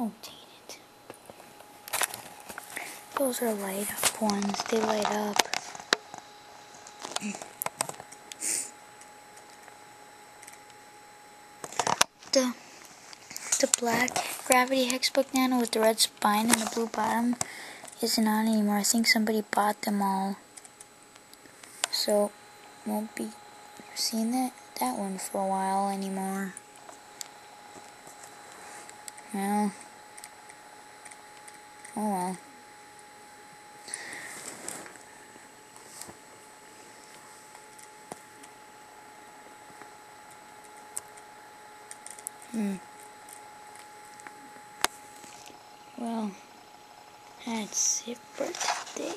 Oh, dang it. Those are light up ones. They light up. The, the black Gravity Hexbug Nano with the red spine and the blue bottom isn't on anymore. I think somebody bought them all. So, won't be seeing that, that one for a while anymore. Well, oh well. Hmm. Well, that's it for today.